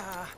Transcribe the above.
Ah.